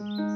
Mm-hmm.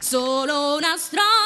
solo una strada.